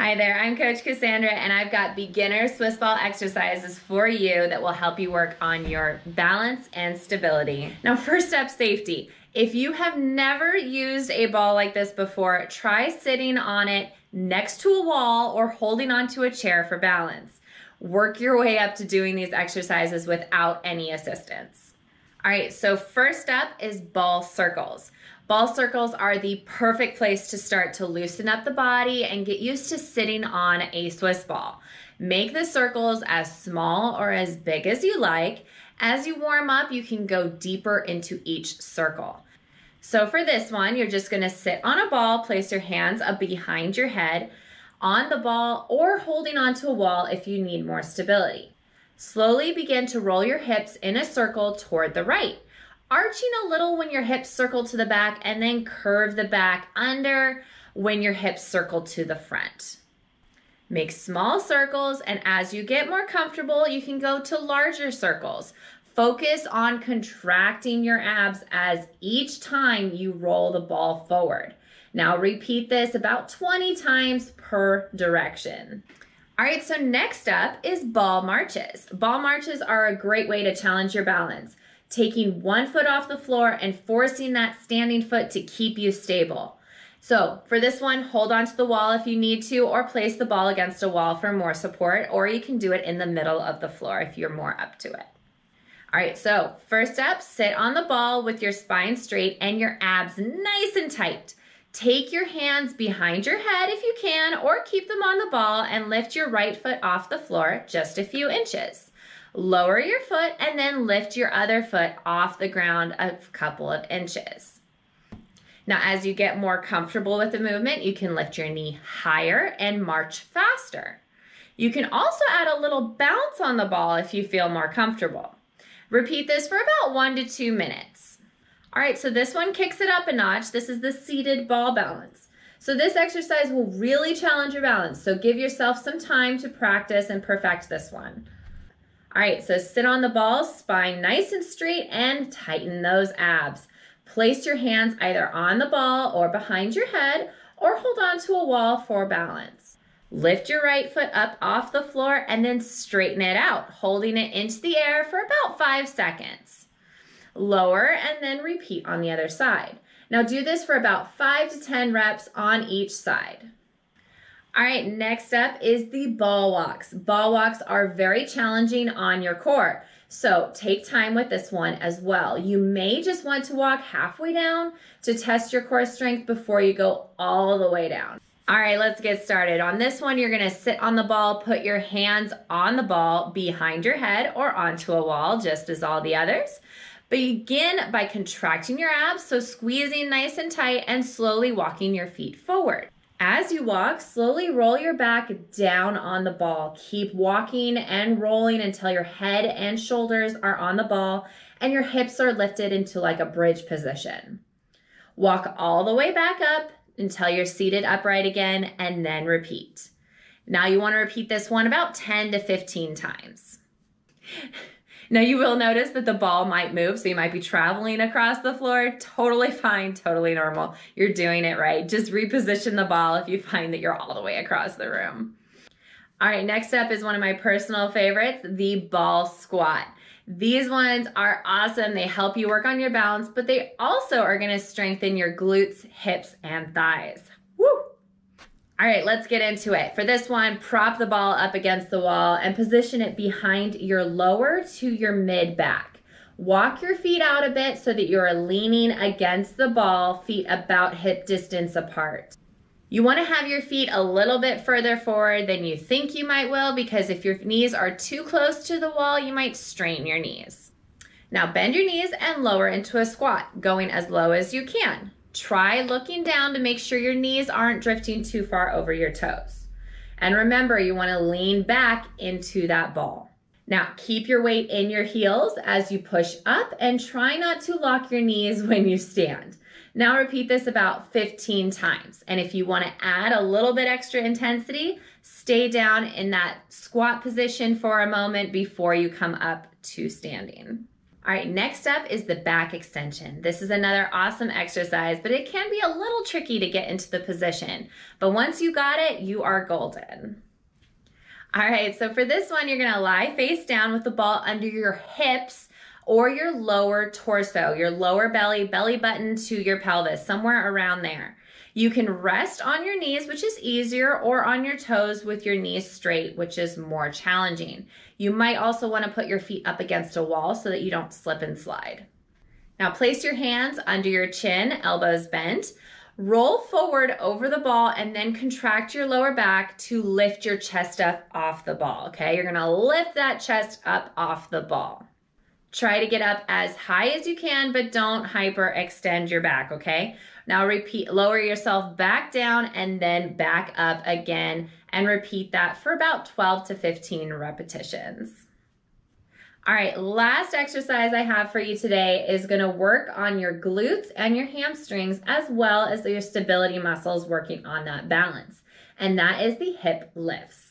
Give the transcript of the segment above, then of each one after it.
Hi there, I'm Coach Cassandra, and I've got beginner Swiss ball exercises for you that will help you work on your balance and stability. Now, first up, safety. If you have never used a ball like this before, try sitting on it next to a wall or holding onto a chair for balance. Work your way up to doing these exercises without any assistance. All right, so first up is ball circles. Ball circles are the perfect place to start to loosen up the body and get used to sitting on a Swiss ball. Make the circles as small or as big as you like. As you warm up, you can go deeper into each circle. So for this one, you're just gonna sit on a ball, place your hands up behind your head, on the ball, or holding onto a wall if you need more stability. Slowly begin to roll your hips in a circle toward the right arching a little when your hips circle to the back and then curve the back under when your hips circle to the front. Make small circles and as you get more comfortable, you can go to larger circles. Focus on contracting your abs as each time you roll the ball forward. Now repeat this about 20 times per direction. All right, so next up is ball marches. Ball marches are a great way to challenge your balance taking one foot off the floor and forcing that standing foot to keep you stable. So for this one, hold on to the wall if you need to, or place the ball against a wall for more support, or you can do it in the middle of the floor if you're more up to it. All right, so first up, sit on the ball with your spine straight and your abs nice and tight. Take your hands behind your head if you can, or keep them on the ball and lift your right foot off the floor just a few inches. Lower your foot and then lift your other foot off the ground a couple of inches. Now, as you get more comfortable with the movement, you can lift your knee higher and march faster. You can also add a little bounce on the ball if you feel more comfortable. Repeat this for about one to two minutes. All right, so this one kicks it up a notch. This is the seated ball balance. So this exercise will really challenge your balance. So give yourself some time to practice and perfect this one. All right, so sit on the ball, spine nice and straight, and tighten those abs. Place your hands either on the ball or behind your head, or hold on to a wall for balance. Lift your right foot up off the floor and then straighten it out, holding it into the air for about five seconds. Lower and then repeat on the other side. Now do this for about five to 10 reps on each side. All right, next up is the ball walks. Ball walks are very challenging on your core. So take time with this one as well. You may just want to walk halfway down to test your core strength before you go all the way down. All right, let's get started. On this one, you're gonna sit on the ball, put your hands on the ball behind your head or onto a wall, just as all the others. Begin by contracting your abs, so squeezing nice and tight and slowly walking your feet forward. As you walk, slowly roll your back down on the ball. Keep walking and rolling until your head and shoulders are on the ball and your hips are lifted into like a bridge position. Walk all the way back up until you're seated upright again and then repeat. Now you want to repeat this one about 10 to 15 times. Now you will notice that the ball might move, so you might be traveling across the floor. Totally fine, totally normal. You're doing it right. Just reposition the ball if you find that you're all the way across the room. All right, next up is one of my personal favorites, the ball squat. These ones are awesome. They help you work on your balance, but they also are gonna strengthen your glutes, hips, and thighs. All right, let's get into it. For this one, prop the ball up against the wall and position it behind your lower to your mid back. Walk your feet out a bit so that you're leaning against the ball, feet about hip distance apart. You want to have your feet a little bit further forward than you think you might will because if your knees are too close to the wall, you might strain your knees. Now bend your knees and lower into a squat, going as low as you can. Try looking down to make sure your knees aren't drifting too far over your toes. And remember, you want to lean back into that ball. Now, keep your weight in your heels as you push up and try not to lock your knees when you stand. Now, repeat this about 15 times. And if you want to add a little bit extra intensity, stay down in that squat position for a moment before you come up to standing. All right, next up is the back extension. This is another awesome exercise, but it can be a little tricky to get into the position. But once you got it, you are golden. All right, so for this one, you're gonna lie face down with the ball under your hips or your lower torso, your lower belly, belly button to your pelvis, somewhere around there. You can rest on your knees, which is easier, or on your toes with your knees straight, which is more challenging. You might also want to put your feet up against a wall so that you don't slip and slide. Now place your hands under your chin, elbows bent. Roll forward over the ball and then contract your lower back to lift your chest up off the ball, okay? You're gonna lift that chest up off the ball. Try to get up as high as you can, but don't hyperextend your back, okay? Now repeat, lower yourself back down and then back up again and repeat that for about 12 to 15 repetitions. All right, last exercise I have for you today is gonna work on your glutes and your hamstrings as well as your stability muscles working on that balance. And that is the hip lifts.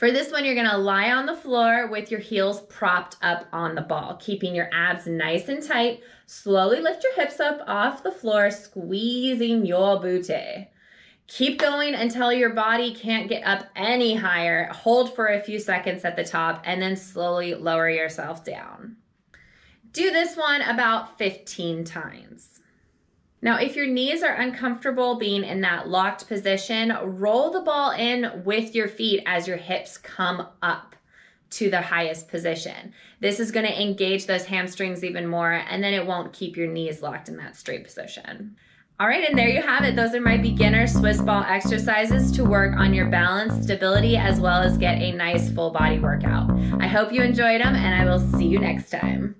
For this one, you're gonna lie on the floor with your heels propped up on the ball, keeping your abs nice and tight. Slowly lift your hips up off the floor, squeezing your booty. Keep going until your body can't get up any higher. Hold for a few seconds at the top and then slowly lower yourself down. Do this one about 15 times. Now, if your knees are uncomfortable being in that locked position, roll the ball in with your feet as your hips come up to the highest position. This is going to engage those hamstrings even more, and then it won't keep your knees locked in that straight position. All right, and there you have it. Those are my beginner Swiss ball exercises to work on your balance, stability, as well as get a nice full body workout. I hope you enjoyed them, and I will see you next time.